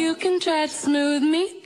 You can try to smooth me